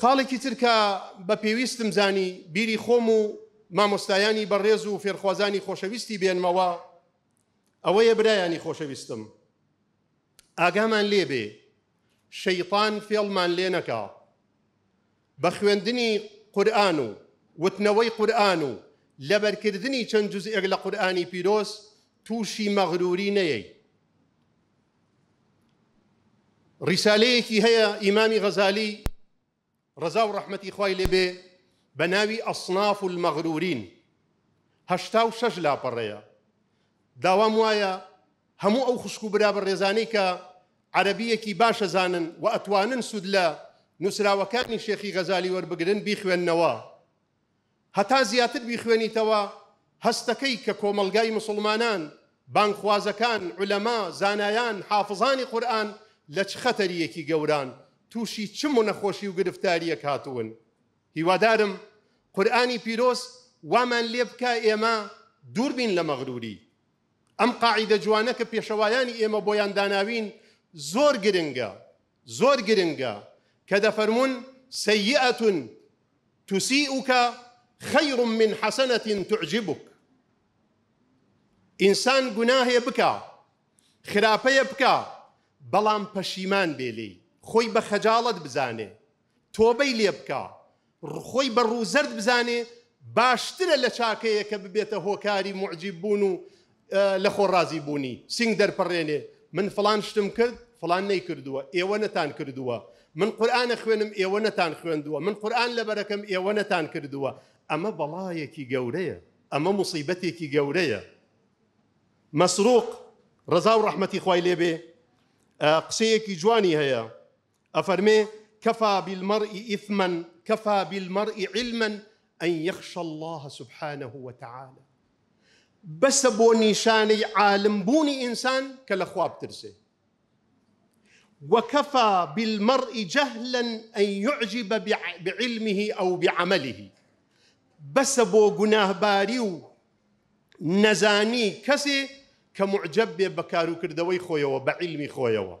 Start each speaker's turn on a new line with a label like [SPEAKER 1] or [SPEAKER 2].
[SPEAKER 1] خاڵێکی تر کە بە پێویستم زانی بیری خۆم و مامۆستایانی بەڕێز و فێرخوازانی خۆشەویستی بێنمەوە ئەوەیە برایانی خۆشەویستم ئاگامان لێبێ شەیطان فێڵمان لێ نەکا بە خوێندنی قورآن و وتنەوەی قورآن و لەبەرکردنی چەند جزئێک لە قورآنی پیرۆز تووشی مەغروری نەیەی ڕیسالەیەکی هەیە ئیمامی غەزالی ڕەزا و ڕەحمەتی خوای لێبێ بە ناوی ئەصناف المغرورین هەشتا و شەش لاپەڕەیە داوام وایە هەموو ئەو خوشک و برا بەڕێزانەی کە عەرەبیەکی باشە زانن و ئەتوانن سوود لە نووسراوەکانی شێخی غەزالی وەربگرن بیخوێننەوە هەتا زیاتر بیخوێنیتەوە هەستدەکەی کە کۆمەڵگای موسڵمانان، بانگخوازەکان، عولەما، زانایان، حافزانی قورئان لە چ خەتەرییەکی گەوران، تووشی چ منەخۆشی و گرفتارییەک هاتوون. هیوادارم قورئانی پیرۆز وامان لێ بکا ئێمە دوور بین لە مەغرووری. ئەم قاعیدە جوانە کە پێشەوایانی ئێمە بۆیان داناوین زۆر گرنگە زۆر گرنگە کە دەفەرموون سیئە تسیئک خیر من حسنە تعجبک ئینسان گوناهێ بکا خراپەیە بکا بەڵام پەشیمان بێ لێی خۆی بە خەجاڵەت بزانێ، تۆبەی لێ بکا خۆی بە ڕووزەرد بزانێ باشترە لە چاکەیەکە ببێتە هۆکاری موعجیب بوون و لە خۆ ڕازی بوونی سینگ دەرپەڕێنێ من فڵان شتم کرد فڵان نەیکردووە ئێوە نەتان کردووە من قورئان ئەخوێنم ئێوە نەتان خوێندووە من قورئان لەبەرەکەم ئێوە نەتان کردووە ئەمە بەڵایەکی گەورەیە ئەمە موسیبەتێکی گەورەیە مەسروق ڕەزا و ڕەحمەتی خوای لێ بێ قسەیەکی جوانی هەیە أفرمي كفى بالمرء إثما كفى بالمرء علما أن يخشى الله سبحانه وتعالى بس بو نشاني عالم بوني إنسان كالأخواب ترسي وكفى بالمرء جهلا أن يعجب بعلمه أو بعمله بس بو قناه باريو نزاني كسي كمعجب بكارو كردوي خويا وبعلمي خويا